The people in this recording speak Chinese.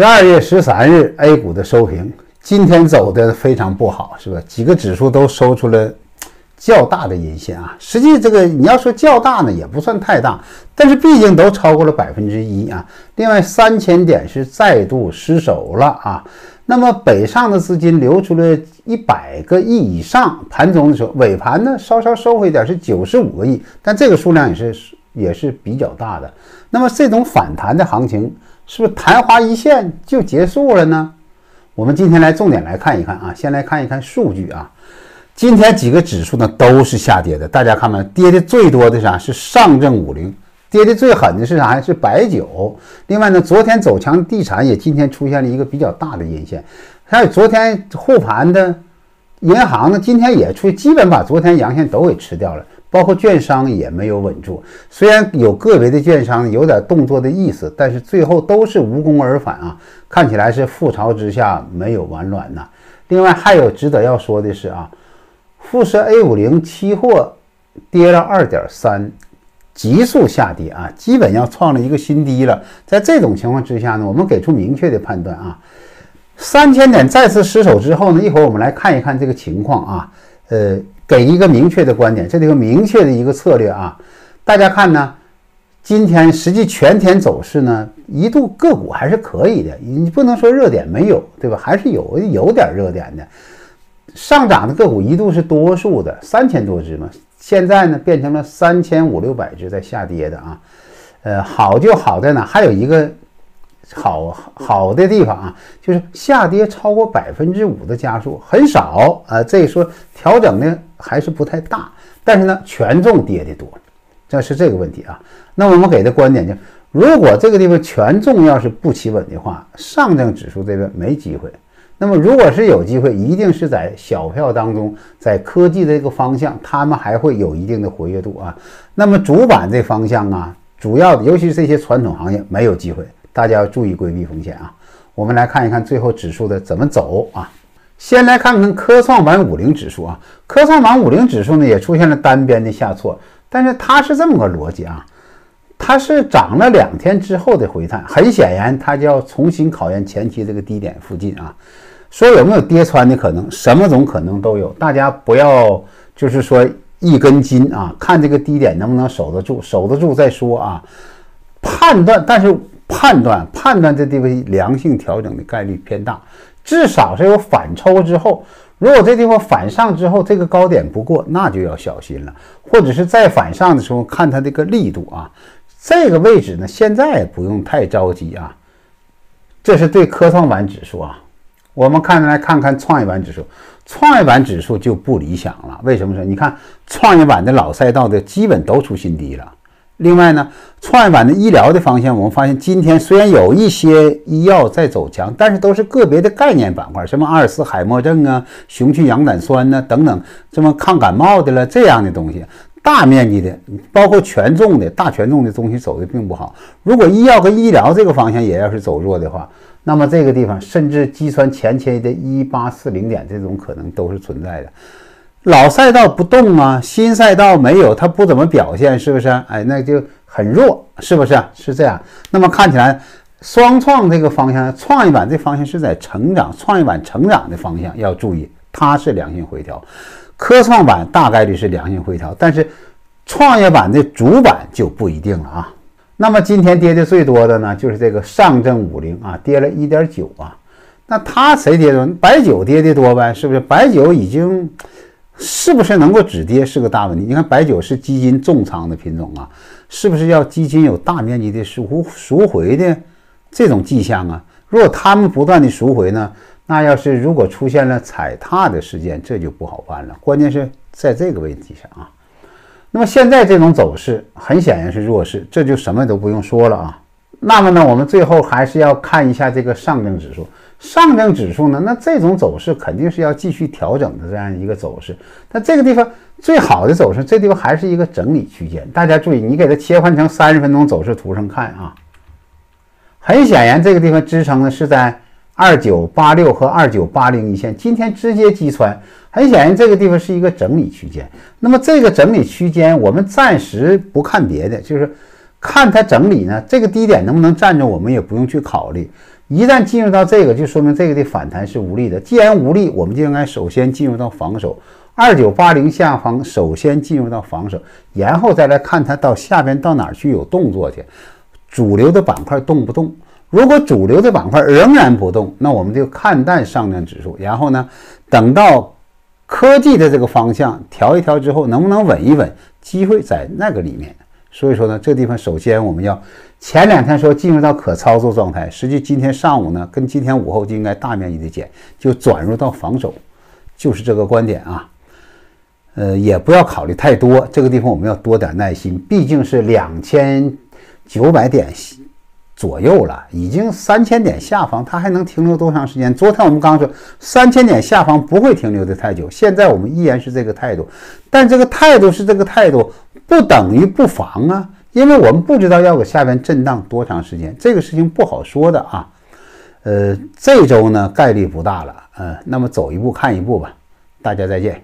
十二月十三日，A 股的收评，今天走的非常不好，是吧？几个指数都收出了较大的阴线啊。实际这个你要说较大呢，也不算太大，但是毕竟都超过了百分之一啊。另外，三千点是再度失守了啊。那么北上的资金流出了一百个亿以上，盘中的时候尾盘呢稍稍收回一点是九十五个亿，但这个数量也是也是比较大的。那么这种反弹的行情。是不是昙花一现就结束了呢？我们今天来重点来看一看啊，先来看一看数据啊。今天几个指数呢都是下跌的，大家看没？跌的最多的啥？是上证五零，跌的最狠的是啥？是白酒。另外呢，昨天走强地产也今天出现了一个比较大的阴线，还有昨天护盘的银行呢，今天也出，基本把昨天阳线都给吃掉了。包括券商也没有稳住，虽然有个别的券商有点动作的意思，但是最后都是无功而返啊！看起来是覆巢之下没有完卵呐。另外还有值得要说的是啊，富时 A 五零期货跌了二点三，急速下跌啊，基本要创了一个新低了。在这种情况之下呢，我们给出明确的判断啊，三千点再次失守之后呢，一会儿我们来看一看这个情况啊，呃。给一个明确的观点，这里有明确的一个策略啊！大家看呢，今天实际全天走势呢，一度个股还是可以的，你不能说热点没有，对吧？还是有有点热点的。上涨的个股一度是多数的，三千多只嘛，现在呢变成了三千五六百只在下跌的啊。呃，好就好在呢，还有一个。好好的地方啊，就是下跌超过百分之五的家数很少啊，这说调整呢还是不太大，但是呢权重跌的多，这是这个问题啊。那我们给的观点就，如果这个地方权重要是不企稳的话，上证指数这边没机会。那么如果是有机会，一定是在小票当中，在科技的这个方向，他们还会有一定的活跃度啊。那么主板这方向啊，主要尤其是这些传统行业没有机会。大家要注意规避风险啊！我们来看一看最后指数的怎么走啊。先来看看科创板五零指数啊，科创板五零指数呢也出现了单边的下挫，但是它是这么个逻辑啊，它是涨了两天之后的回探，很显然它就要重新考验前期这个低点附近啊。说有没有跌穿的可能？什么种可能都有，大家不要就是说一根筋啊，看这个低点能不能守得住，守得住再说啊。判断，但是。判断判断这地方良性调整的概率偏大，至少是有反抽之后，如果这地方反上之后这个高点不过，那就要小心了。或者是再反上的时候，看它这个力度啊，这个位置呢，现在不用太着急啊。这是对科创板指数啊，我们看来看看创业板指数，创业板指数就不理想了。为什么说？你看创业板的老赛道的基本都出新低了。另外呢，创业板的医疗的方向，我们发现今天虽然有一些医药在走强，但是都是个别的概念板块，什么阿尔茨海默症啊、雄去氧胆酸呢等等，什么抗感冒的了这样的东西，大面积的，包括权重的大权重的东西走的并不好。如果医药跟医疗这个方向也要是走弱的话，那么这个地方甚至击穿前期的一八四零点这种可能都是存在的。老赛道不动啊，新赛道没有，它不怎么表现，是不是？哎，那就很弱，是不是？是这样。那么看起来，双创这个方向，创业板这方向是在成长，创业板成长的方向要注意，它是良性回调。科创板大概率是良性回调，但是创业板的主板就不一定了啊。那么今天跌的最多的呢，就是这个上证五零啊，跌了一点九啊。那它谁跌多？白酒跌的多呗，是不是？白酒已经。是不是能够止跌是个大问题？你看白酒是基金重仓的品种啊，是不是要基金有大面积的赎赎回的这种迹象啊？如果他们不断的赎回呢，那要是如果出现了踩踏的事件，这就不好办了。关键是在这个问题上啊。那么现在这种走势很显然是弱势，这就什么都不用说了啊。那么呢，我们最后还是要看一下这个上证指数。上证指数呢，那这种走势肯定是要继续调整的这样一个走势。那这个地方最好的走势，这地方还是一个整理区间。大家注意，你给它切换成三十分钟走势图上看啊。很显然，这个地方支撑呢是在二九八六和二九八零一线，今天直接击穿。很显然，这个地方是一个整理区间。那么这个整理区间，我们暂时不看别的，就是看它整理呢，这个低点能不能站着，我们也不用去考虑。一旦进入到这个，就说明这个的反弹是无力的。既然无力，我们就应该首先进入到防守。二九八零下方首先进入到防守，然后再来看它到下边到哪儿去有动作去。主流的板块动不动？如果主流的板块仍然不动，那我们就看淡上证指数。然后呢，等到科技的这个方向调一调之后，能不能稳一稳？机会在那个里面。所以说呢，这地方首先我们要前两天说进入到可操作状态，实际今天上午呢，跟今天午后就应该大面积的减，就转入到防守，就是这个观点啊。呃，也不要考虑太多，这个地方我们要多点耐心，毕竟是两千九百点左右了，已经三千点下方，它还能停留多长时间？昨天我们刚说三千点下方不会停留的太久，现在我们依然是这个态度，但这个态度是这个态度，不等于不防啊，因为我们不知道要给下边震荡多长时间，这个事情不好说的啊。呃，这周呢概率不大了，嗯，那么走一步看一步吧，大家再见。